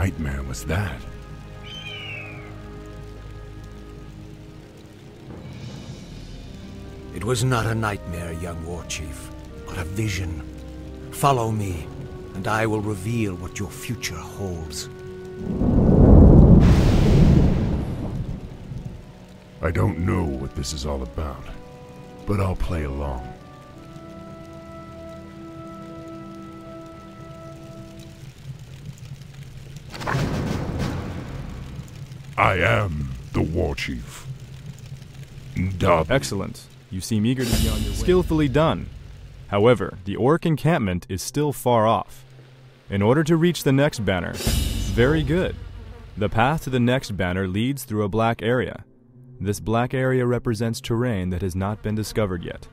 nightmare was that? It was not a nightmare, young war chief, but a vision. Follow me, and I will reveal what your future holds. I don't know what this is all about, but I'll play along. I am the war chief. Dub. Excellent. You seem eager to be on your way. Skillfully done. However, the orc encampment is still far off. In order to reach the next banner, very good. The path to the next banner leads through a black area. This black area represents terrain that has not been discovered yet.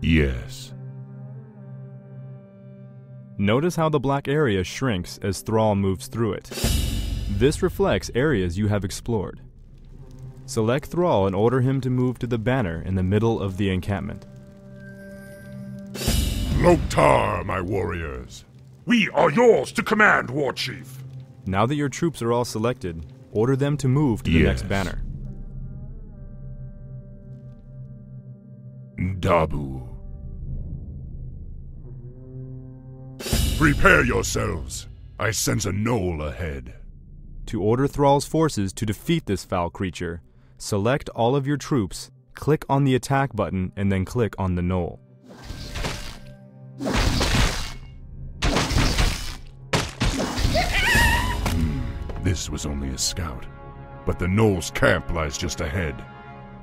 Yes. Notice how the black area shrinks as Thrall moves through it. This reflects areas you have explored. Select Thrall and order him to move to the banner in the middle of the encampment. Loktar, my warriors. We are yours to command, War Chief. Now that your troops are all selected, order them to move to the next Yes. banner. Dabu. Prepare yourselves. I sense a gnoll ahead. To order Thrall's forces to defeat this foul creature, select all of your troops, click on the attack button, and then click on the gnoll. Hmm, this was only a scout, but the gnoll's camp lies just ahead.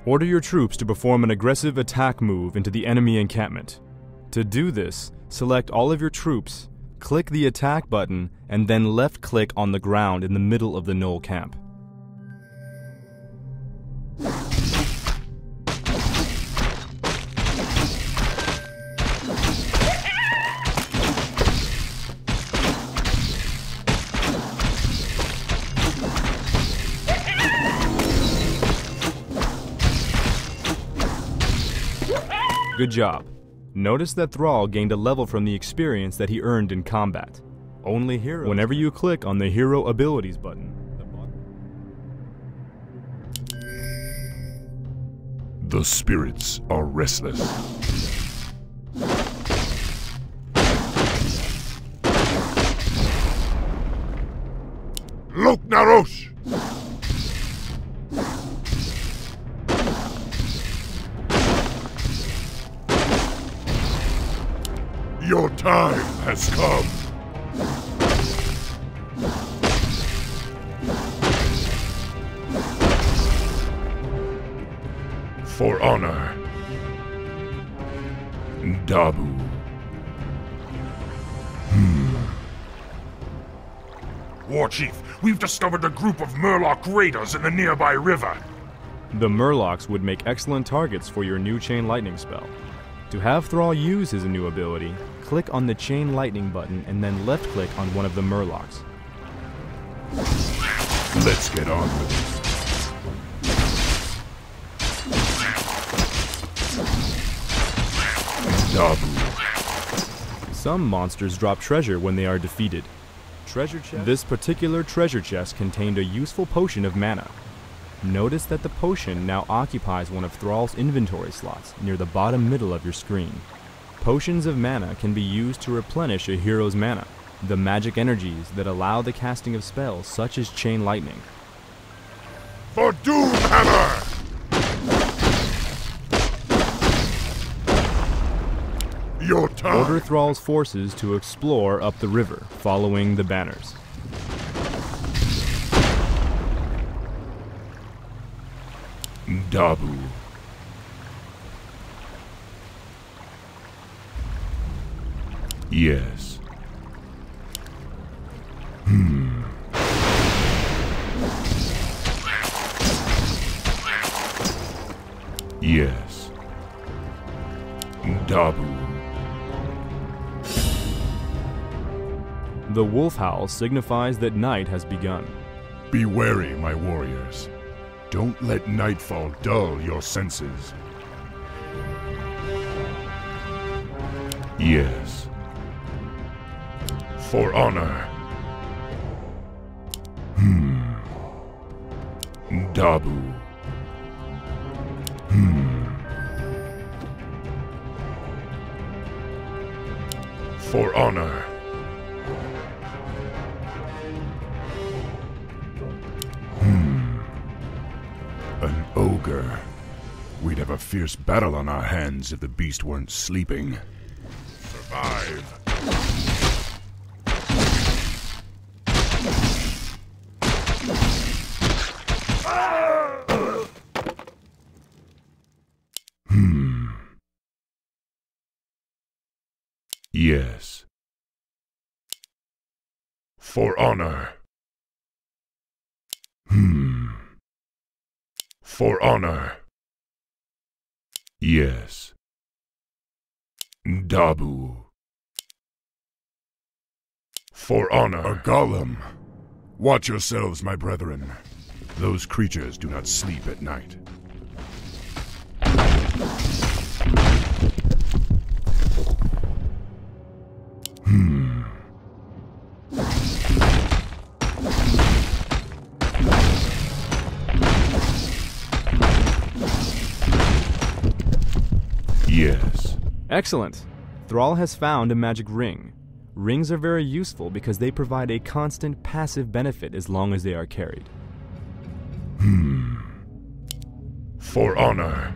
Order your troops to perform an aggressive attack move into the enemy encampment. To do this, select all of your troops, click the attack button, and then left click on the ground in the middle of the gnoll camp. Good job. Notice that Thrall gained a level from the experience that he earned in combat. Only heroes. Whenever you click on the Hero Abilities button, The spirits are restless. Lok Narosh! Discovered a group of Murloc raiders in the nearby river. the Murlocs would make excellent targets for your new Chain Lightning spell. To have Thrall use his new ability, click on the Chain Lightning button and then left click on one of the Murlocs. Let's get on with it. Dabu. Some monsters drop treasure when they are defeated. Treasure chest. This particular treasure chest contained a useful potion of mana. Notice that the potion now occupies one of Thrall's inventory slots near the bottom middle of your screen. Potions of mana can be used to replenish a hero's mana, the magic energies that allow the casting of spells such as Chain Lightning. For Doomhammer! Your time. Order Thrall's forces to explore up the river, following the banners. Dabu. Yes. Hmm. Yes. Dabu. The wolf howl signifies that night has begun. Be wary, my warriors. Don't let nightfall dull your senses. Yes. For honor. Hmm. Dabu. Hmm. For honor. Fierce battle on our hands if the beast weren't sleeping. Survive. Hmm. Yes. For honor. Hmm. For honor. Yes. Dabu. For honor. A golem. Watch yourselves, my brethren. Those creatures do not sleep at night. Excellent. Thrall has found a magic ring. Rings are very useful because they provide a constant passive benefit as long as they are carried. Hmm. For honor.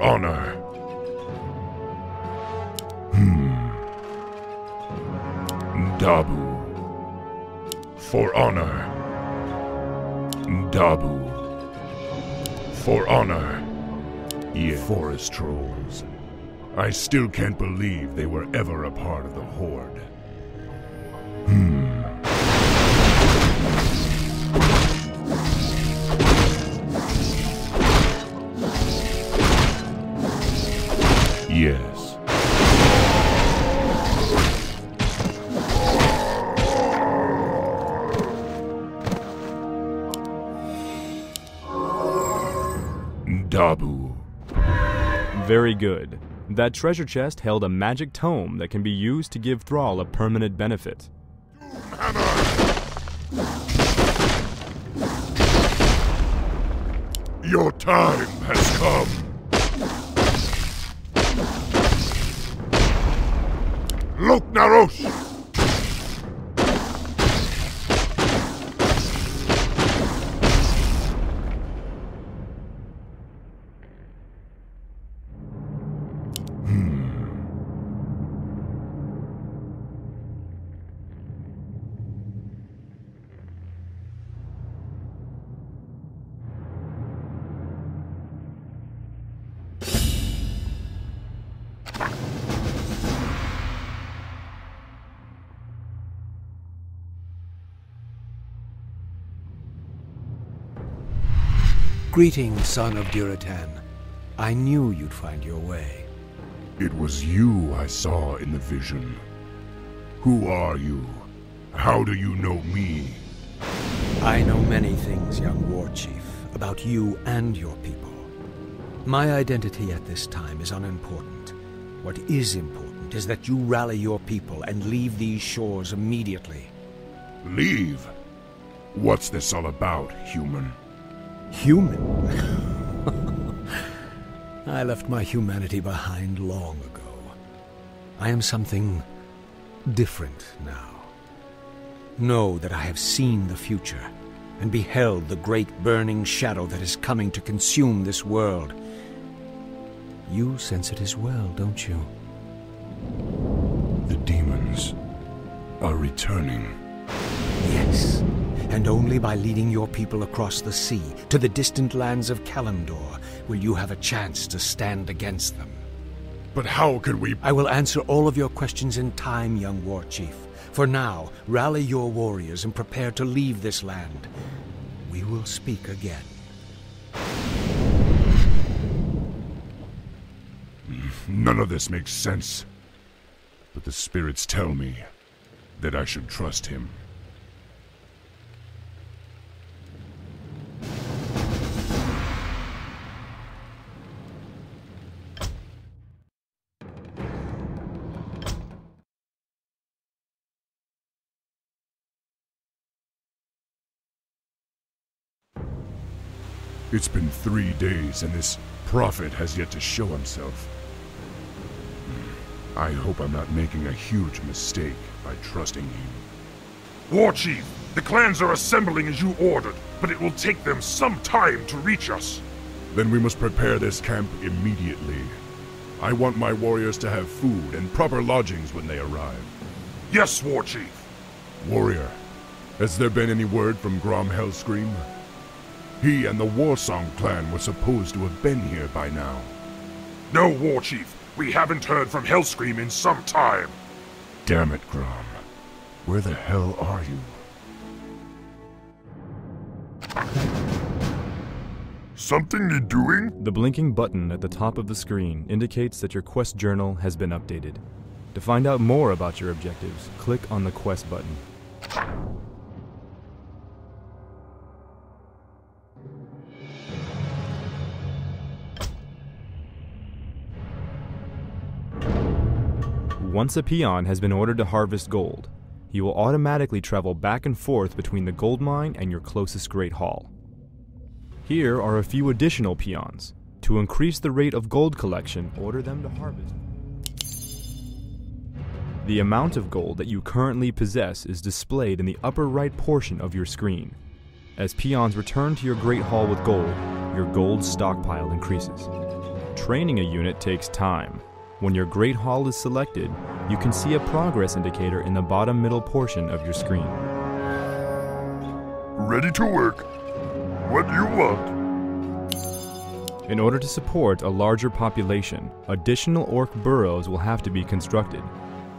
For honor. Hmm. Dabu. For honor. Dabu. For honor. Yeah. Forest trolls. I still can't believe they were ever a part of the Horde. Very good. That treasure chest held a magic tome that can be used to give Thrall a permanent benefit. Your time has come. Look, Narosh! Greetings, son of Durotan. I knew you'd find your way. It was you I saw in the vision. Who are you? How do you know me? I know many things, young war chief, about you and your people. My identity at this time is unimportant. What is important is that you rally your people and leave these shores immediately. Leave? What's this all about, human? Human? I left my humanity behind long ago. I am something different now. Know that I have seen the future and beheld the great burning shadow that is coming to consume this world. You sense it as well, don't you? The demons are returning. Yes, and only by leading your people across the sea to the distant lands of Kalimdor will you have a chance to stand against them. But how can we... I will answer all of your questions in time, young war chief. For now, rally your warriors and prepare to leave this land. we will speak again. None of this makes sense. But the spirits tell me that I should trust him. It's been three days and this prophet has yet to show himself. I hope I'm not making a huge mistake by trusting him. War Chief, the clans are assembling as you ordered, but it will take them some time to reach us. Then we must prepare this camp immediately. I want my warriors to have food and proper lodgings when they arrive. Yes, War Chief. Warrior, has there been any word from Grom Hellscream? He and the Warsong clan were supposed to have been here by now. No, War Chief. We haven't heard from Hellscream in some time. Damn it, Grom. Where the hell are you? Something you're doing? The blinking button at the top of the screen indicates that your quest journal has been updated. To find out more about your objectives, click on the quest button. Once a peon has been ordered to harvest gold, he will automatically travel back and forth between the gold mine and your closest Great Hall. Here are a few additional peons. To increase the rate of gold collection, order them to harvest. The amount of gold that you currently possess is displayed in the upper right portion of your screen. As peons return to your Great Hall with gold, your gold stockpile increases. Training a unit takes time, when your Great Hall is selected, you can see a progress indicator in the bottom middle portion of your screen. Ready to work. What do you want? In order to support a larger population, additional orc burrows will have to be constructed.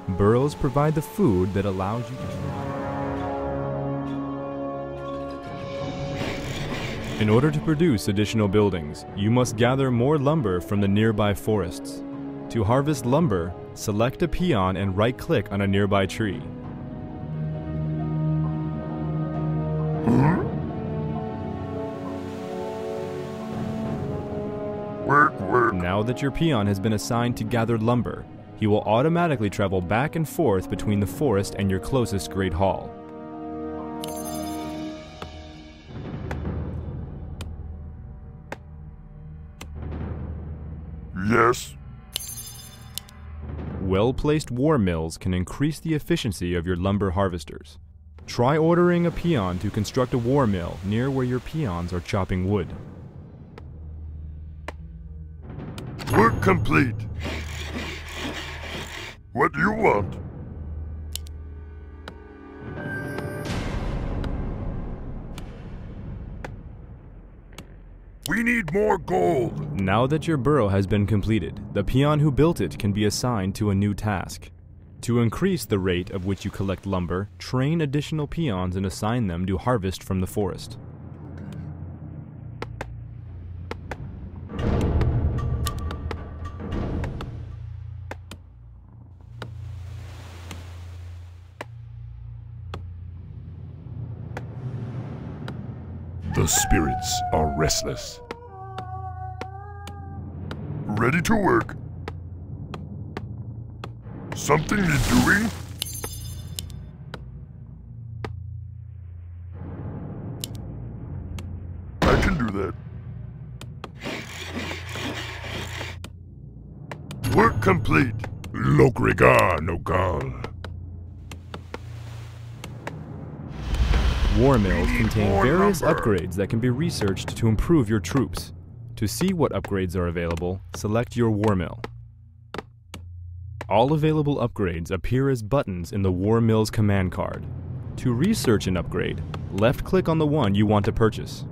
Burrows provide the food that allows you to In order to produce additional buildings, you must gather more lumber from the nearby forests. To harvest lumber, select a peon and right-click on a nearby tree. Now that your peon has been assigned to gather lumber, he will automatically travel back and forth between the forest and your closest Great Hall. Yes. Well-placed war mills can increase the efficiency of your lumber harvesters. Try ordering a peon to construct a war mill near where your peons are chopping wood. Work complete. What do you want? We need more gold. Now that your burrow has been completed, the peon who built it can be assigned to a new task. To increase the rate of which you collect lumber, train additional peons and assign them to harvest from the forest. The spirits are restless. Ready to work. Something you doing? I can do that. Work complete. Lokrigar Nogal. War mills contain various lumber. upgrades that can be researched to improve your troops. To see what upgrades are available, select your war mill. All available upgrades appear as buttons in the War Mills command card. To research an upgrade, left-click on the one you want to purchase.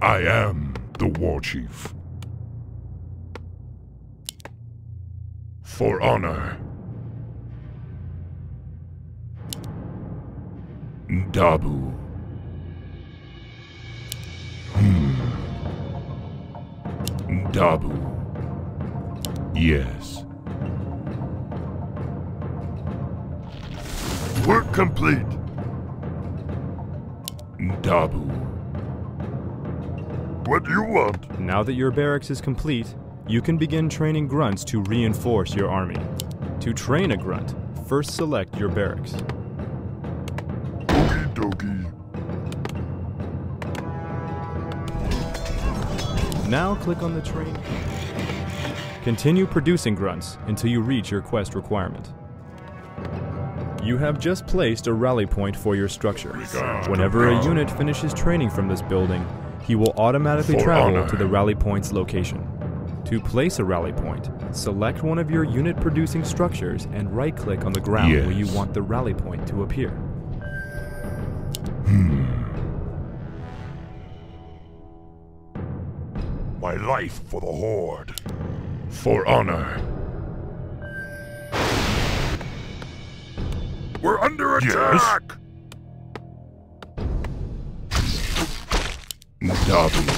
I am the war chief. For honor. Dabu. Hmm. Dabu. Yes. Work complete. Dabu. What do you want? Now that your barracks is complete, you can begin training grunts to reinforce your army. To train a grunt, first select your barracks. Okie dokie. Now click on the train. Continue producing grunts until you reach your quest requirement. You have just placed a rally point for your structure. Whenever a unit finishes training from this building, he will automatically travel to the rally point's location. To place a rally point, select one of your unit producing structures and right click on the ground where you want the rally point to appear. Hmm. My life for the Horde. For honor. We're under attack! Dabu. Work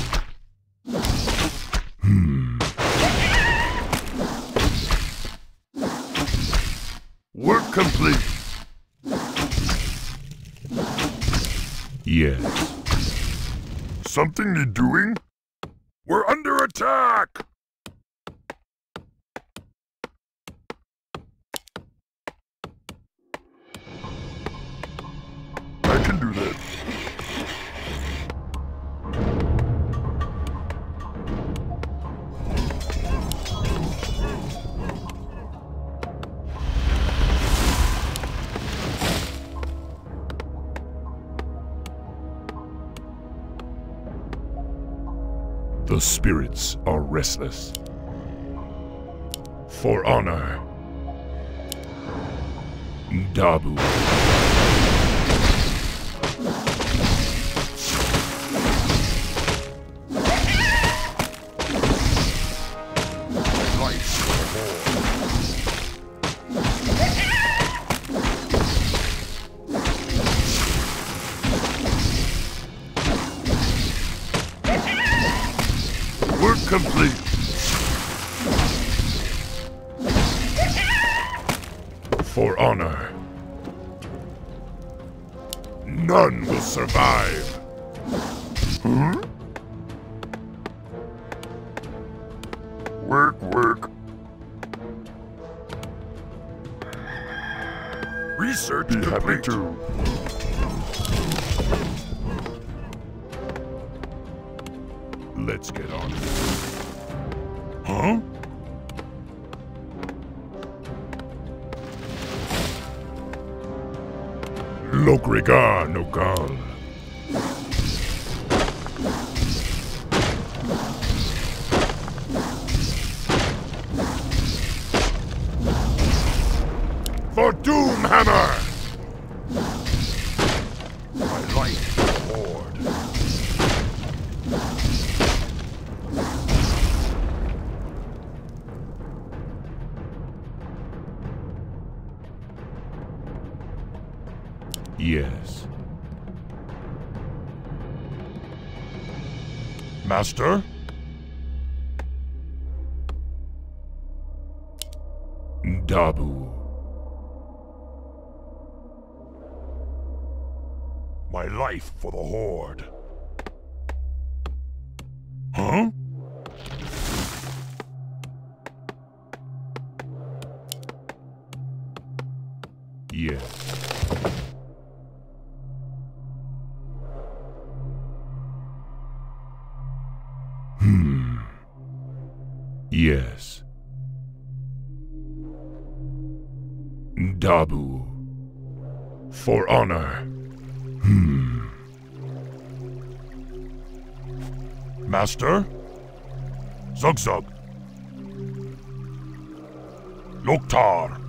complete. Yes. Something need doing? We're under attack! The spirits are restless. For honor. Dabu. Work, work. Research Be happy to. Let's get on. Huh? it. Huh? Lokrigar Nogal. Master? Dabu. My life for the Horde. For honor. Hmm. Master? Zugzug. Loktar.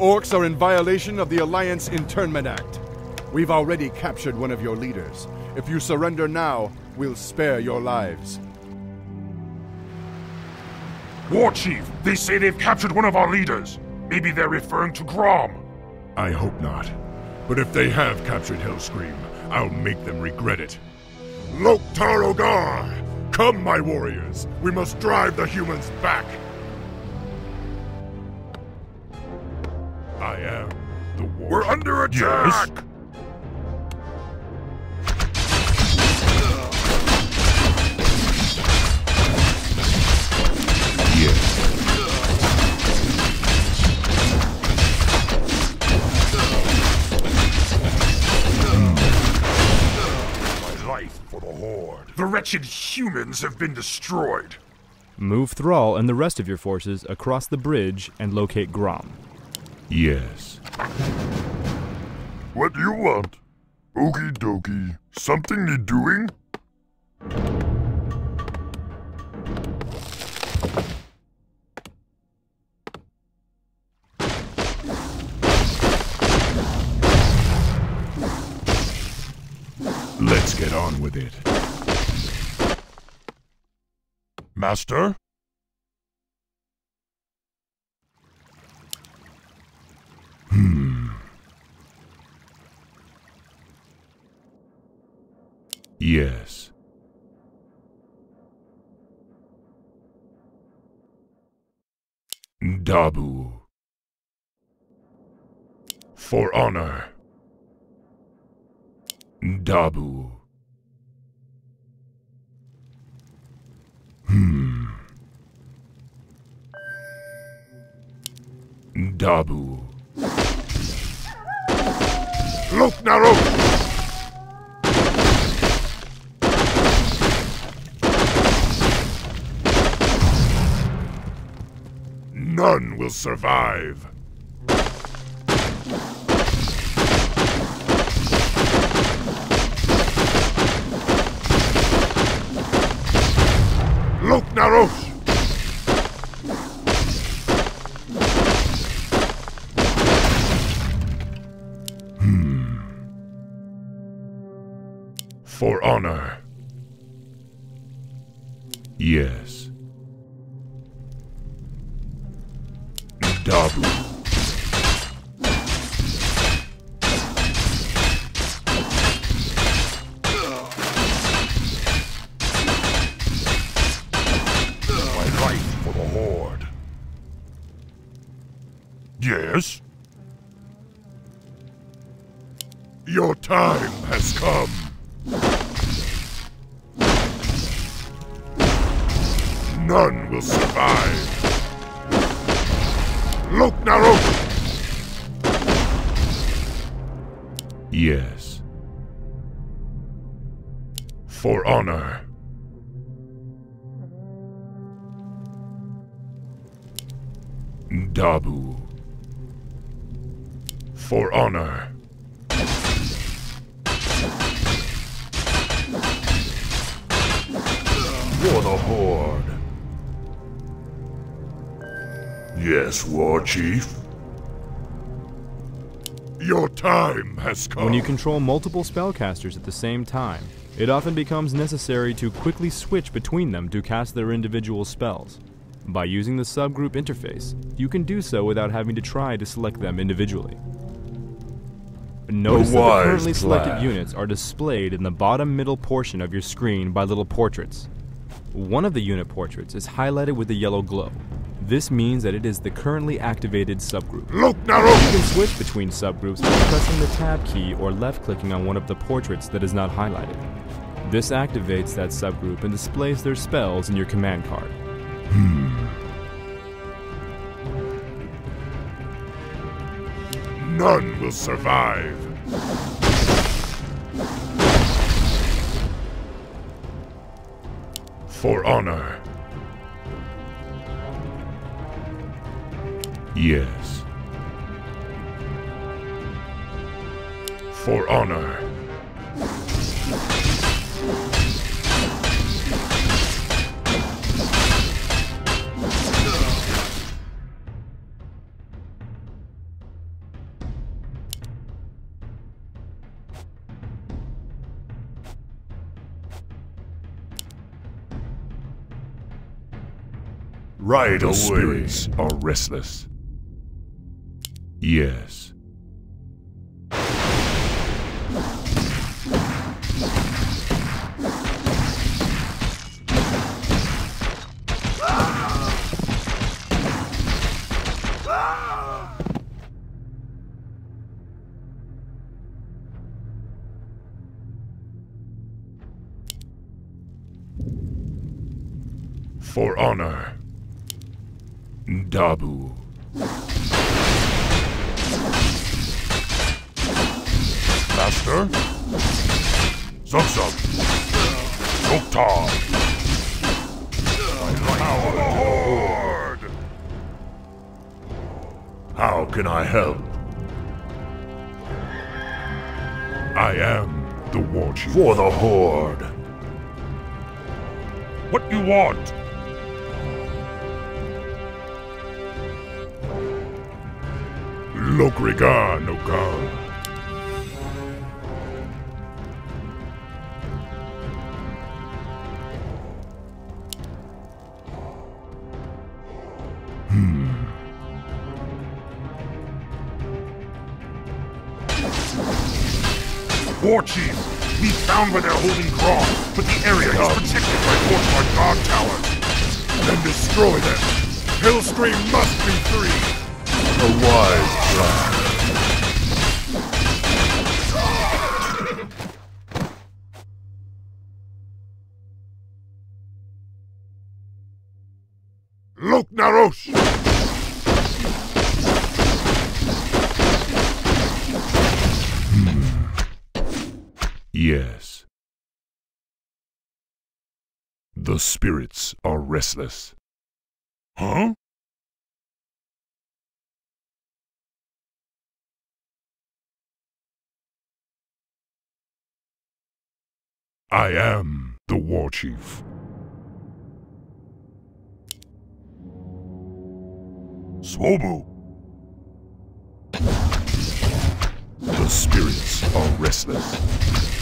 Orcs are in violation of the Alliance Internment Act. We've already captured one of your leaders. If you surrender now, we'll spare your lives. War Chief, they say they've captured one of our leaders. Maybe they're referring to Grom. I hope not. But if they have captured Hellscream, I'll make them regret it. Loktar Ogar! Come, my warriors! We must drive the humans back! We're under attack! Yes? Yes. My life for the Horde. The wretched humans have been destroyed. Move Thrall and the rest of your forces across the bridge and locate Grom. Yes. What do you want? Okie dokie. Something need doing? Let's get on with it. Master? Yes. Dabu. For honor. Dabu. Hmm. Dabu. Look, Naro! None will survive. Look, Narosh! Hmm. For honor. Yes. Dabu. My life for the Horde. Yes? Your time has come. None will survive. Look, Naro! Yes. For honor. Dabu. For honor. For the Horde. Yes, War Chief? Your time has come. When you control multiple spellcasters at the same time, it often becomes necessary to quickly switch between them to cast their individual spells. By using the subgroup interface, you can do so without having to try to select them individually. Notice that the currently selected units are displayed in the bottom middle portion of your screen by little portraits. One of the unit portraits is highlighted with a yellow glow. This means that it is the currently activated subgroup. Look, You can switch between subgroups by pressing the tab key or left clicking on one of the portraits that is not highlighted. This activates that subgroup and displays their spells in your command card. Hmm. None will survive. For honor. Yes. For honor. Right the away. spirits are restless. Yes. For honor. Dabu. I help? I am the war chief. For the Horde. What do you want? Lokrigar Nokal. War Chief! Found where they're holding Grom, but the area is protected by fortified guard towers. Then destroy them! Hellscream must be free! A wise plan. The spirits are restless. Huh? I am the War Chief. Swobu! The spirits are restless.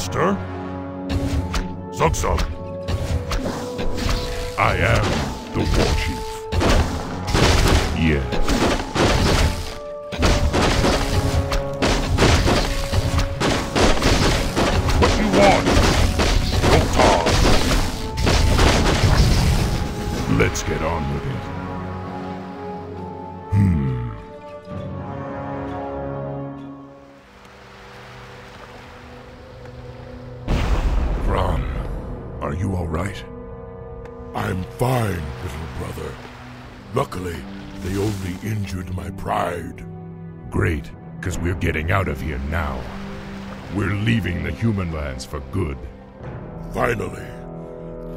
Master? I getting out of here now. We're leaving the human lands for good. Finally.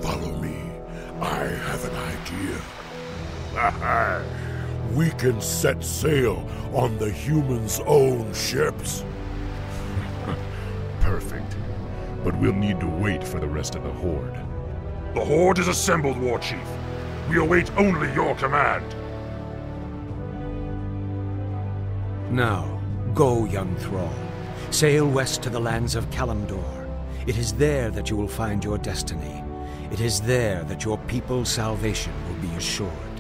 Follow me. I have an idea. we can set sail on the humans' own ships. Perfect. But we'll need to wait for the rest of the Horde. The Horde is assembled, War Chief. We await only your command. Now, go, young thrall. Sail west to the lands of Kalimdor. It is there that you will find your destiny. It is there that your people's salvation will be assured.